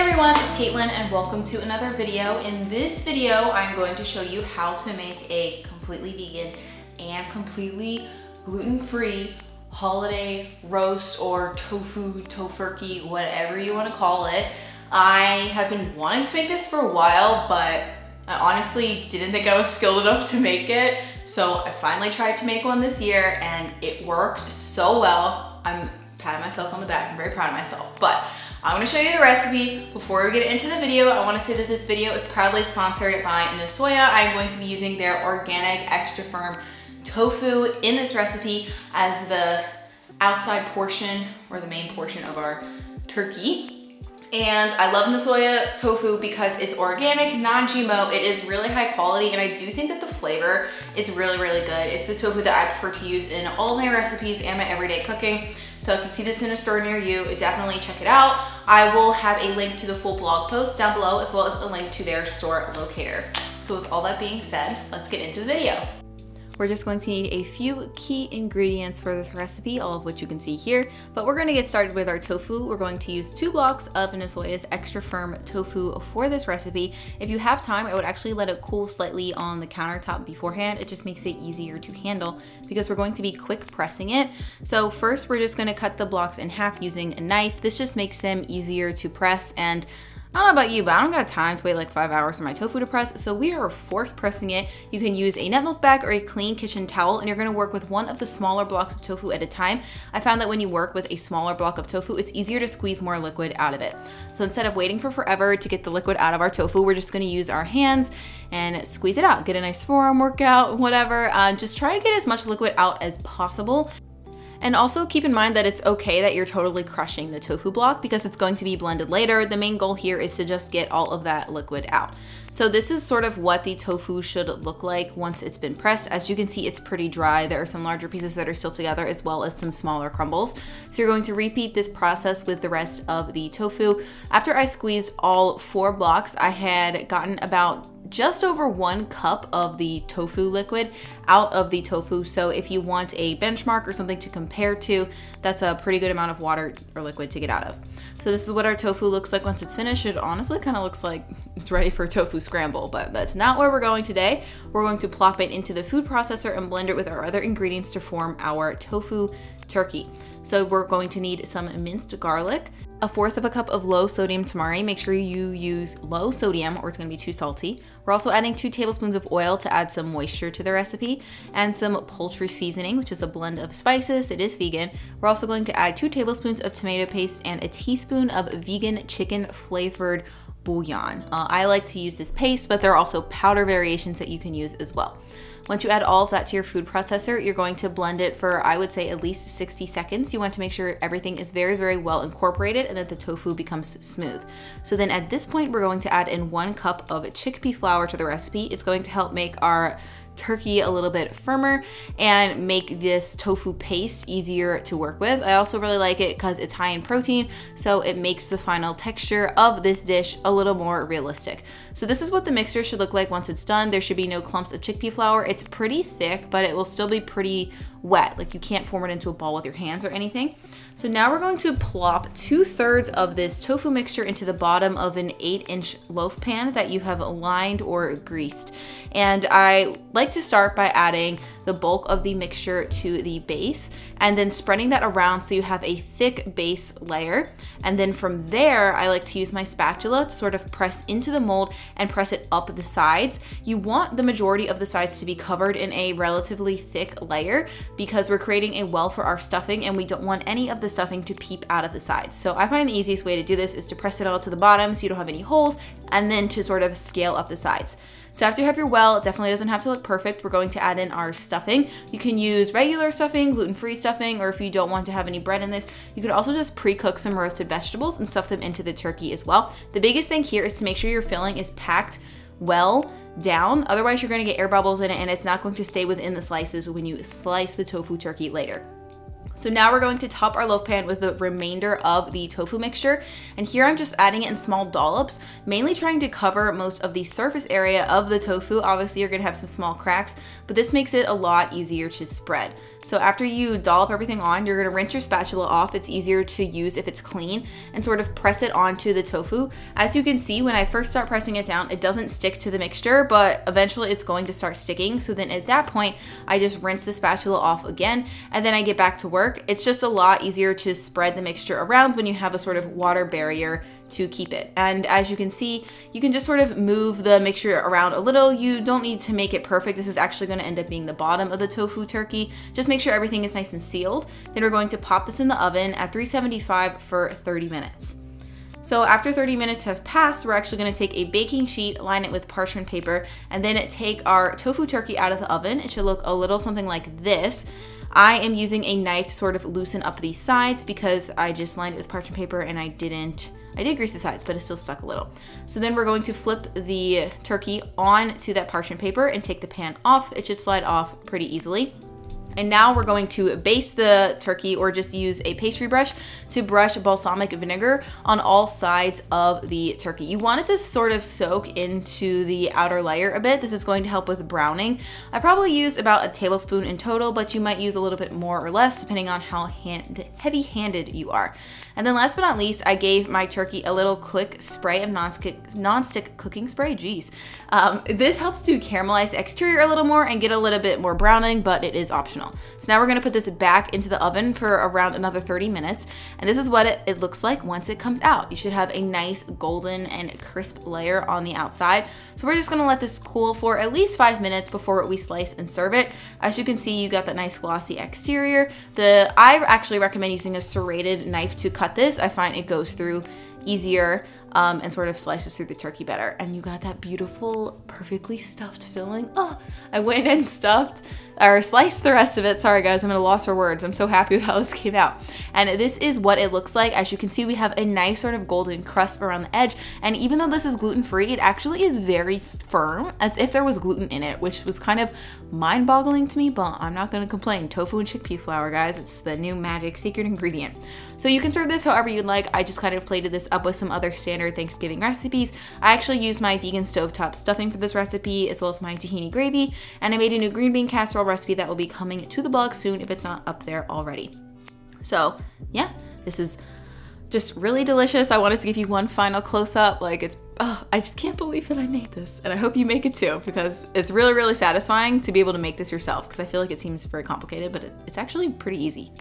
everyone, it's Caitlin and welcome to another video. In this video, I'm going to show you how to make a completely vegan and completely gluten-free holiday roast or tofu, tofurkey, whatever you wanna call it. I have been wanting to make this for a while, but I honestly didn't think I was skilled enough to make it. So I finally tried to make one this year and it worked so well. I'm patting myself on the back, I'm very proud of myself. But I'm gonna show you the recipe. Before we get into the video, I wanna say that this video is proudly sponsored by Nasoya. I'm going to be using their organic, extra firm tofu in this recipe as the outside portion or the main portion of our turkey. And I love Nasoya tofu because it's organic, non-GMO, it is really high quality, and I do think that the flavor is really, really good. It's the tofu that I prefer to use in all my recipes and my everyday cooking. So if you see this in a store near you, definitely check it out. I will have a link to the full blog post down below, as well as a link to their store locator. So with all that being said, let's get into the video. We're just going to need a few key ingredients for this recipe, all of which you can see here. But we're gonna get started with our tofu. We're going to use two blocks of Nasoya's extra firm tofu for this recipe. If you have time, I would actually let it cool slightly on the countertop beforehand. It just makes it easier to handle because we're going to be quick pressing it. So first, we're just gonna cut the blocks in half using a knife. This just makes them easier to press and I don't know about you, but I don't got time to wait like five hours for my tofu to press, so we are force pressing it. You can use a nut milk bag or a clean kitchen towel, and you're gonna work with one of the smaller blocks of tofu at a time. I found that when you work with a smaller block of tofu, it's easier to squeeze more liquid out of it. So instead of waiting for forever to get the liquid out of our tofu, we're just gonna use our hands and squeeze it out. Get a nice forearm workout, whatever. Uh, just try to get as much liquid out as possible. And also keep in mind that it's okay that you're totally crushing the tofu block because it's going to be blended later. The main goal here is to just get all of that liquid out. So this is sort of what the tofu should look like once it's been pressed. As you can see, it's pretty dry. There are some larger pieces that are still together as well as some smaller crumbles. So you're going to repeat this process with the rest of the tofu. After I squeezed all four blocks, I had gotten about just over one cup of the tofu liquid out of the tofu. So if you want a benchmark or something to compare to, that's a pretty good amount of water or liquid to get out of. So this is what our tofu looks like once it's finished. It honestly kind of looks like it's ready for a tofu scramble, but that's not where we're going today. We're going to plop it into the food processor and blend it with our other ingredients to form our tofu turkey. So we're going to need some minced garlic, a fourth of a cup of low sodium tamari. Make sure you use low sodium or it's gonna be too salty. We're also adding two tablespoons of oil to add some moisture to the recipe and some poultry seasoning, which is a blend of spices. It is vegan. We're also going to add two tablespoons of tomato paste and a teaspoon of vegan chicken flavored bouillon. Uh, I like to use this paste, but there are also powder variations that you can use as well. Once you add all of that to your food processor, you're going to blend it for, I would say, at least 60 seconds. You want to make sure everything is very, very well incorporated and that the tofu becomes smooth. So then at this point, we're going to add in one cup of chickpea flour to the recipe. It's going to help make our turkey a little bit firmer and make this tofu paste easier to work with. I also really like it because it's high in protein, so it makes the final texture of this dish a little more realistic. So this is what the mixture should look like once it's done. There should be no clumps of chickpea flour. It's pretty thick, but it will still be pretty wet. Like you can't form it into a ball with your hands or anything. So now we're going to plop two thirds of this tofu mixture into the bottom of an eight inch loaf pan that you have lined or greased. And I like to start by adding the bulk of the mixture to the base and then spreading that around so you have a thick base layer. And then from there, I like to use my spatula to sort of press into the mold and press it up the sides. You want the majority of the sides to be covered in a relatively thick layer because we're creating a well for our stuffing and we don't want any of the stuffing to peep out of the sides. So I find the easiest way to do this is to press it all to the bottom so you don't have any holes and then to sort of scale up the sides. So after you have your well, it definitely doesn't have to look perfect. We're going to add in our stuffing. You can use regular stuffing, gluten-free stuffing, or if you don't want to have any bread in this, you could also just pre-cook some roasted vegetables and stuff them into the turkey as well. The biggest thing here is to make sure your filling is packed well down. Otherwise, you're going to get air bubbles in it and it's not going to stay within the slices when you slice the tofu turkey later. So now we're going to top our loaf pan with the remainder of the tofu mixture. And here I'm just adding it in small dollops, mainly trying to cover most of the surface area of the tofu. Obviously you're gonna have some small cracks, but this makes it a lot easier to spread. So after you dollop everything on, you're gonna rinse your spatula off. It's easier to use if it's clean and sort of press it onto the tofu. As you can see, when I first start pressing it down, it doesn't stick to the mixture, but eventually it's going to start sticking. So then at that point, I just rinse the spatula off again, and then I get back to work. It's just a lot easier to spread the mixture around when you have a sort of water barrier to keep it. And as you can see, you can just sort of move the mixture around a little. You don't need to make it perfect. This is actually gonna end up being the bottom of the tofu turkey. Just make sure everything is nice and sealed. Then we're going to pop this in the oven at 375 for 30 minutes. So after 30 minutes have passed, we're actually gonna take a baking sheet, line it with parchment paper, and then take our tofu turkey out of the oven. It should look a little something like this. I am using a knife to sort of loosen up these sides because I just lined it with parchment paper and I didn't I did grease the sides, but it still stuck a little. So then we're going to flip the turkey onto that parchment paper and take the pan off. It should slide off pretty easily. And now we're going to baste the turkey or just use a pastry brush to brush balsamic vinegar on all sides of the turkey. You want it to sort of soak into the outer layer a bit. This is going to help with browning. I probably use about a tablespoon in total, but you might use a little bit more or less depending on how hand, heavy-handed you are. And then last but not least, I gave my turkey a little quick spray of non-stick non cooking spray. Jeez. Um, this helps to caramelize the exterior a little more and get a little bit more browning, but it is optional. So now we're gonna put this back into the oven for around another 30 minutes. And this is what it, it looks like once it comes out. You should have a nice golden and crisp layer on the outside. So we're just gonna let this cool for at least five minutes before we slice and serve it. As you can see, you got that nice glossy exterior. The I actually recommend using a serrated knife to cut this. I find it goes through easier um, and sort of slices through the turkey better. And you got that beautiful, perfectly stuffed filling. Oh, I went and stuffed or slice the rest of it. Sorry guys, I'm at a loss for words. I'm so happy with how this came out. And this is what it looks like. As you can see, we have a nice sort of golden crust around the edge. And even though this is gluten-free, it actually is very firm as if there was gluten in it, which was kind of mind-boggling to me, but I'm not gonna complain. Tofu and chickpea flour, guys. It's the new magic secret ingredient. So you can serve this however you'd like. I just kind of plated this up with some other standard Thanksgiving recipes. I actually used my vegan stovetop stuffing for this recipe, as well as my tahini gravy, and I made a new green bean casserole recipe that will be coming to the blog soon if it's not up there already. So yeah, this is just really delicious. I wanted to give you one final close up. Like it's, oh, I just can't believe that I made this. And I hope you make it too because it's really, really satisfying to be able to make this yourself because I feel like it seems very complicated, but it, it's actually pretty easy.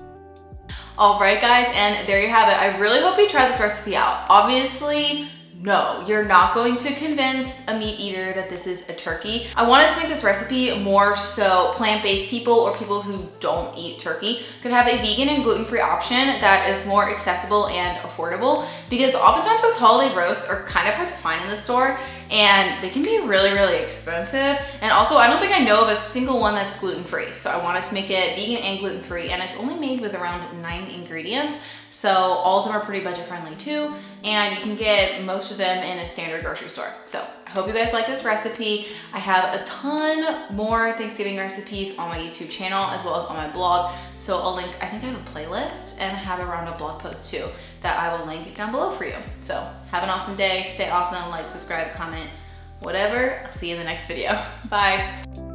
All right guys, and there you have it. I really hope you try this recipe out. Obviously, no, you're not going to convince a meat eater that this is a turkey. I wanted to make this recipe more so plant-based people or people who don't eat turkey could have a vegan and gluten-free option that is more accessible and affordable because oftentimes those holiday roasts are kind of hard to find in the store and they can be really, really expensive. And also, I don't think I know of a single one that's gluten-free. So I wanted to make it vegan and gluten-free and it's only made with around nine ingredients. So all of them are pretty budget friendly too. And you can get most of them in a standard grocery store. So I hope you guys like this recipe. I have a ton more Thanksgiving recipes on my YouTube channel as well as on my blog. So I'll link, I think I have a playlist and I have a roundup blog post too that I will link down below for you. So have an awesome day, stay awesome, like, subscribe, comment, whatever. I'll see you in the next video. Bye.